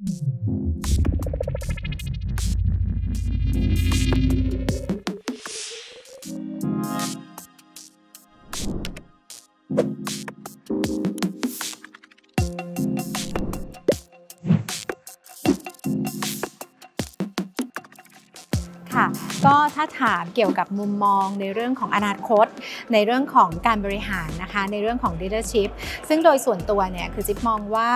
ค่ะก็ถ้าถามเกี่ยวกับมุมมองในเรื่องของอนาคต ในเรื่องของการบริหารนะคะ ในเรื่องของ leadership ซึ่งโดยส่วนตัวเนี่ยคือจิ๊บมองว่า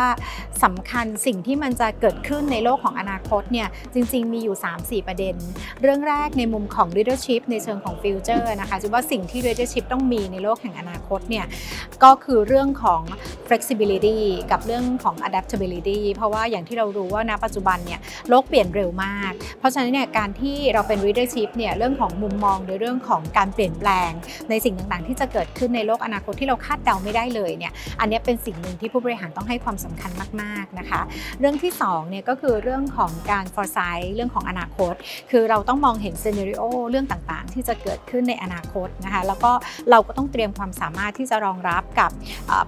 สำคัญสิ่งที่มันจะเกิดขึ้นในโลกของอนาคตเนี่ยจริง ๆ มีอยู่ 3-4 ประเด็น เรื่องแรกในมุมของ leadership ในเชิงของ future นะคะจิ๊บว่าสิ่งที่ leadership ต้องมีในโลกแห่งอนาคตเนี่ยก็คือเรื่องของ flexibility กับเรื่องของ adaptability เพราะว่าอย่างที่เรารู้ว่าณปัจจุบันเนี่ยโลกเปลี่ยนเร็วมาก เพราะฉะนั้นเนี่ยการที่เราเป็น leadership เนี่ยเรื่องของมุมมองในเรื่องของการเปลี่ยนแปลง ในสิ่งต่างๆ ที่จะเกิดขึ้นในโลกอนาคตที่เราคาดเดาไม่ได้เลยเนี่ยอันนี้เป็นสิ่งหนึ่งที่ผู้บริหารต้องให้ความสำคัญมากๆนะคะ เรื่องที่2เนี่ยก็คือเรื่องของการ foresight เรื่องของอนาคต คือเราต้องมองเห็น scenario เรื่องต่างๆ ที่จะเกิดขึ้นในอนาคตนะคะแล้วก็เราก็ต้องเตรียมความสามารถที่จะรองรับกับ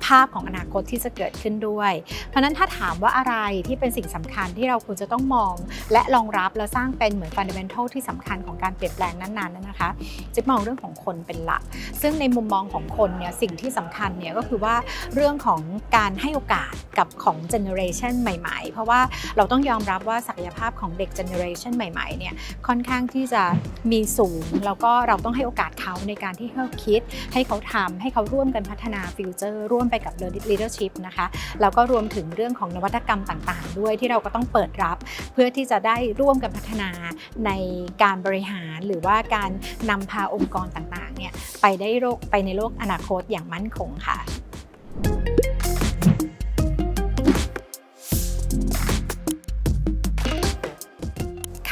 ภาพของอนาคตที่จะเกิดขึ้นด้วย เพราะนั้นถ้าถามว่าอะไรที่เป็นสิ่งสำคัญที่เราควรจะต้องมอง และรองรับและสร้างเป็นเหมือน fundamental ที่สำคัญของการเปลี่ยนแปลงนั้นๆนะคะจะมองเรื่องของคนเป็นหลัก ซึ่งในมุมมองของคนเนี่ยสิ่งที่สำคัญเนี่ยก็คือว่าเรื่องของการให้โอกาสกับของ generation ใหม่ ๆ เพราะว่าเราต้องยอมรับว่าศักยภาพของเด็ก generation ใหม่ๆเนี่ยค่อนข้างที่จะมีสูง แล้วก็เราต้องให้โอกาสเขาในการที่เขาคิด ให้เขาทำให้เขาร่วมกันพัฒนา future ร่วมไปกับ leadership นะคะแล้วก็รวมถึงเรื่องของนวัตกรรมต่าง ๆ ด้วยที่เราก็ต้องเปิดรับ เพื่อที่จะได้ร่วมกันพัฒนาในการบริหารหรือว่าการนำพาองค์กรต่างๆเนี่ยไปได้โลกไปในโลกอนาคตอย่างมั่นคงค่ะ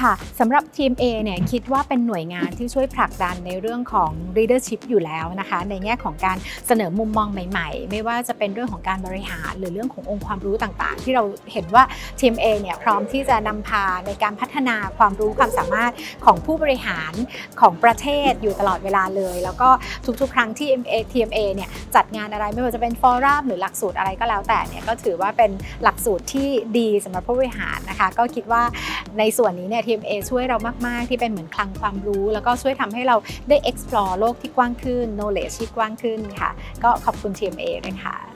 ค่ะสำหรับทีม A เนี่ยคิดว่าเป็นหน่วยงานที่ช่วยผลักดันในเรื่องของ leadership อยู่แล้วนะคะ ในแง่ของการเสนอมุมมองใหม่ ๆ ไม่ว่าจะเป็นเรื่องของการบริหาร หรือเรื่องขององค์ความรู้ต่างๆ ที่เราเห็นว่าทีม A เนี่ยพร้อมที่จะนำพาในการพัฒนาความรู้ความสามารถของผู้บริหารของประเทศอยู่ตลอดเวลาเลย แล้วก็ทุกๆ ครั้งที่ TMA เนี่ยจัดงานอะไรไม่ว่าจะเป็นฟอรัมหรือหลักสูตรอะไรก็แล้วแต่เนี่ยก็ถือว่าเป็นหลักสูตรที่ดีสำหรับผู้บริหารนะคะ ก็คิดว่า ในส่วนนี้เนี่ย TMA ช่วยเรามาก ๆ ที่เป็นเหมือนคลังความรู้ แล้วก็ช่วยทำให้เราได้ explore โลกที่กว้างขึ้น knowledge ที่กว้างขึ้นค่ะ ก็ขอบคุณ TMA ด้วยค่ะ